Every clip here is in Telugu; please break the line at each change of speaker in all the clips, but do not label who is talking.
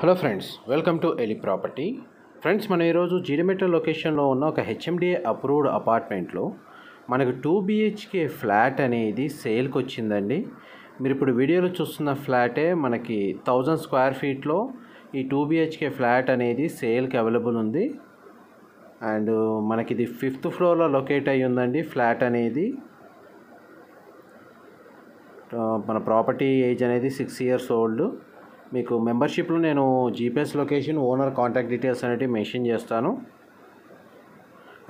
హలో ఫ్రెండ్స్ వెల్కమ్ టు ఎలి ప్రాపర్టీ. ఫ్రెండ్స్ మనం ఈరోజు జీడిమెట్ల లొకేషన్లో ఉన్న ఒక హెచ్ఎండిఏ అప్రూవ్డ్ అపార్ట్మెంట్లో మనకు టూ బిహెచ్కే ఫ్లాట్ అనేది సేల్కి వచ్చిందండి. మీరు ఇప్పుడు వీడియోలో చూస్తున్న ఫ్లాటే మనకి థౌజండ్ స్క్వేర్ ఫీట్లో ఈ టూ బిహెచ్కే ఫ్లాట్ అనేది సేల్కి అవైలబుల్ ఉంది. అండ్ మనకి ఇది ఫిఫ్త్ ఫ్లోర్లో లొకేట్ అయ్యి ఉందండి ఫ్లాట్ అనేది. మన ప్రాపర్టీ ఏజ్ అనేది సిక్స్ ఇయర్స్ ఓల్డ్. మీకు మెంబర్షిప్లో నేను GPS location owner contact details అనేవి మెన్షన్ చేస్తాను.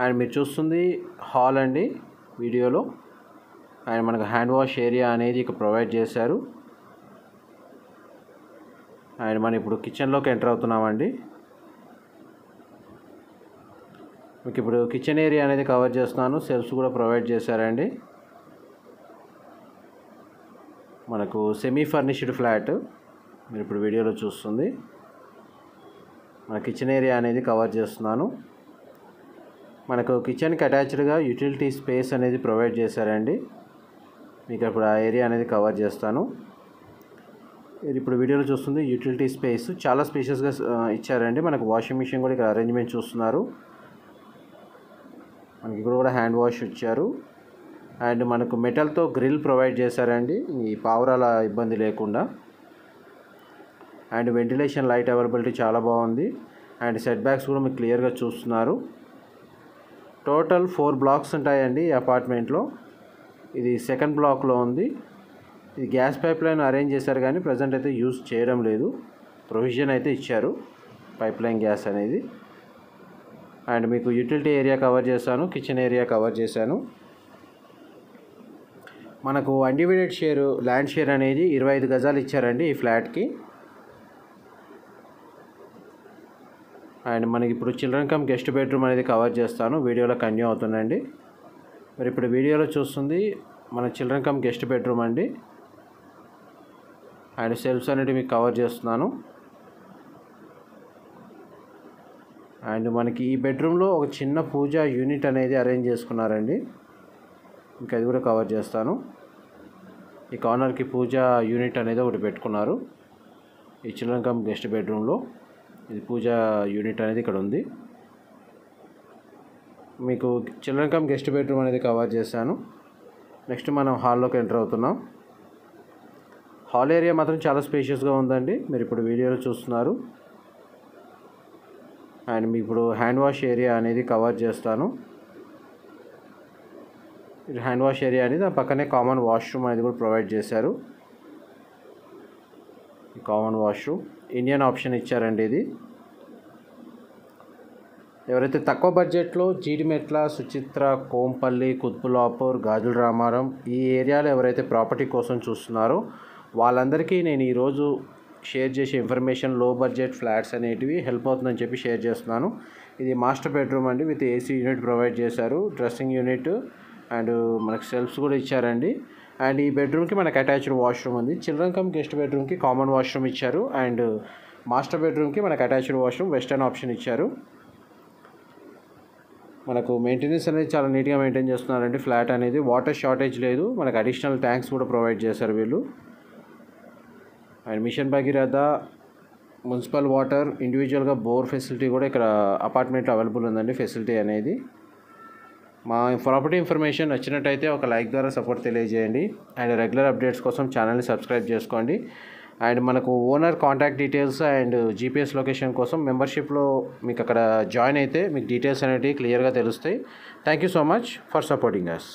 అండ్ మీరు చూస్తుంది హాల్ అండి వీడియోలో. అండ్ మనకు హ్యాండ్ వాష్ ఏరియా అనేది ఇక ప్రొవైడ్ చేశారు. అండ్ మనం ఇప్పుడు కిచెన్లోకి ఎంటర్ అవుతున్నామండి. మీకు ఇప్పుడు కిచెన్ ఏరియా అనేది కవర్ చేస్తున్నాను. సెల్ఫ్స్ కూడా ప్రొవైడ్ చేశారండి. మనకు సెమీ ఫర్నిష్డ్ ఫ్లాట్ మీరు ఇప్పుడు వీడియోలో చూస్తుంది. మన కిచెన్ ఏరియా అనేది కవర్ చేస్తున్నాను. మనకు కిచెన్కి అటాచ్డ్గా యూటిలిటీ స్పేస్ అనేది ప్రొవైడ్ చేశారండి. మీకు ఇప్పుడు ఆ ఏరియా అనేది కవర్ చేస్తాను. ఇది ఇప్పుడు వీడియోలో చూస్తుంది యూటిలిటీ స్పేస్. చాలా స్పేషియస్గా ఇచ్చారండి. మనకు వాషింగ్ మిషన్ కూడా ఇక్కడ అరేంజ్మెంట్ చూస్తున్నారు. మనకి ఇక్కడ కూడా హ్యాండ్ వాష్ ఇచ్చారు. అండ్ మనకు మెటల్తో గ్రిల్ ప్రొవైడ్ చేశారండి. ఈ పావురాల ఇబ్బంది లేకుండా. అండ్ వెంటిలేషన్ లైట్ అవైలబిలిటీ చాలా బాగుంది. అండ్ సెట్ బ్యాక్స్ కూడా మీకు క్లియర్గా చూస్తున్నారు. టోటల్ ఫోర్ బ్లాక్స్ ఉంటాయండి ఈ అపార్ట్మెంట్లో. ఇది సెకండ్ బ్లాక్లో ఉంది. ఇది గ్యాస్ పైప్ లైన్ అరేంజ్ చేశారు కానీ ప్రజెంట్ అయితే యూజ్ చేయడం లేదు. ప్రొవిజన్ అయితే ఇచ్చారు పైప్ లైన్ గ్యాస్ అనేది. అండ్ మీకు యూటిలిటీ ఏరియా కవర్ చేశాను కిచెన్ ఏరియా కవర్ చేశాను. మనకు అన్డివైడెడ్ షేర్ ల్యాండ్ షేర్ అనేది ఇరవై ఐదు గజాలు ఇచ్చారండి ఈ ఫ్లాట్కి. అండ్ మనకి ఇప్పుడు చిల్డ్రన్ కమ్ గెస్ట్ బెడ్రూమ్ అనేది కవర్ చేస్తాను. వీడియోలో కంటిన్యూ అవుతుందండి. మరి ఇప్పుడు వీడియోలో చూస్తుంది మన చిల్డ్రన్ కమ్ గెస్ట్ బెడ్రూమ్ అండి. అండ్ సెల్ఫ్స్ అనేవి మీకు కవర్ చేస్తున్నాను. అండ్ మనకి ఈ బెడ్రూమ్లో ఒక చిన్న పూజ యూనిట్ అనేది అరేంజ్ చేసుకున్నారండి. ఇంకా అది కూడా కవర్ చేస్తాను. ఈ కార్నర్కి పూజ యూనిట్ అనేది ఒకటి పెట్టుకున్నారు ఈ చిల్డ్రన్ కమ్ గెస్ట్ బెడ్రూమ్లో. ఇది పూజా యూనిట్ అనేది ఇక్కడ ఉంది. మీకు చిల్డ్రన్ కమ్ గెస్ట్ బెడ్రూమ్ అనేది కవర్ చేశాను. నెక్స్ట్ మనం హాల్లోకి ఎంటర్ అవుతున్నాం. హాల్ ఏరియా మాత్రం చాలా స్పేషియస్గా ఉందండి. మీరు ఇప్పుడు వీడియోలో చూస్తున్నారు. అండ్ మీకు ఇప్పుడు హ్యాండ్ వాష్ ఏరియా అనేది కవర్ చేస్తాను. హ్యాండ్ వాష్ ఏరియా అనేది దాని పక్కనే కామన్ వాష్రూమ్ అనేది కూడా ప్రొవైడ్ చేశారు. కామన్ వాష్రూమ్ ఇండియన్ ఆప్షన్ ఇచ్చారండి ఇది. ఎవరైతే తక్కువ బడ్జెట్లో జీడిమెట్ల సుచిత్ర కోంపల్లి కుత్బులాపూర్ గాజుల రామారం ఈ ఏరియాలో ఎవరైతే ప్రాపర్టీ కోసం చూస్తున్నారో వాళ్ళందరికీ నేను ఈరోజు షేర్ చేసే ఇన్ఫర్మేషన్లో బడ్జెట్ ఫ్లాట్స్ అనేటివి హెల్ప్ అవుతుందని చెప్పి షేర్ చేస్తున్నాను. ఇది మాస్టర్ బెడ్రూమ్ అండి విత్ ఏసీ యూనిట్ ప్రొవైడ్ చేశారు. డ్రెస్సింగ్ యూనిట్ అండ్ మనకు సెల్ఫ్స్ కూడా ఇచ్చారండి. అండ్ ఈ బెడ్రూమ్కి మనకు అటాచ్డ్ వాష్రూమ్ ఉంది. చిల్డ్రన్ కమ్ గెస్ట్ బెడ్రూమ్కి కామన్ వాష్రూమ్ ఇచ్చారు. అండ్ మాస్టర్ బెడ్రూమ్కి మనకు అటాచ్డ్ వాష్రూమ్ వెస్టర్న్ ఆప్షన్ ఇచ్చారు. మనకు మెయింటెనెన్స్ అనేది చాలా నీట్గా మెయింటైన్ చేస్తున్నారండి. ఫ్లాట్ అనేది వాటర్ షార్టేజ్ లేదు. మనకు అడిషనల్ ట్యాంక్స్ కూడా ప్రొవైడ్ చేశారు వీళ్ళు. And mission Bhagiratha municipal water ఇండివిజువల్గా బోర్ ఫెసిలిటీ కూడా ఇక్కడ అపార్ట్మెంట్లో అవైలబుల్ ఉందండి ఫెసిలిటీ అనేది. మా ప్రాపర్టీ ఇన్ఫర్మేషన్ నచ్చినట్టయితే ఒక లైక్ ద్వారా సపోర్ట్ తెలియజేయండి. అండ్ రెగ్యులర్ అప్డేట్స్ కోసం ఛానల్ని సబ్స్క్రైబ్ చేసుకోండి. అండ్ మనకు owner contact details and GPS location కోసం మెంబర్షిప్లో మీకు అక్కడ జాయిన్ అయితే మీకు డీటెయిల్స్ అనేవి క్లియర్గా తెలుస్తాయి. Thank you so much for supporting us